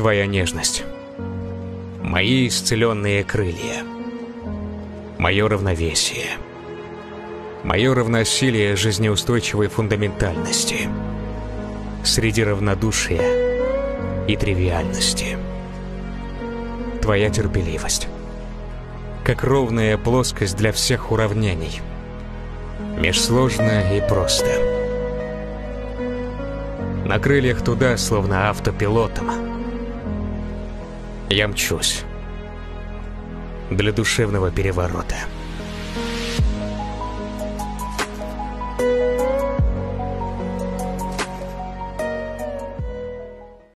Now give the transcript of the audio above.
Твоя нежность. Мои исцеленные крылья. Мое равновесие. Мое равносилие жизнеустойчивой фундаментальности. Среди равнодушия и тривиальности. Твоя терпеливость. Как ровная плоскость для всех уравнений. Межсложно и просто. На крыльях туда, словно автопилотом. Я мчусь. Для душевного переворота.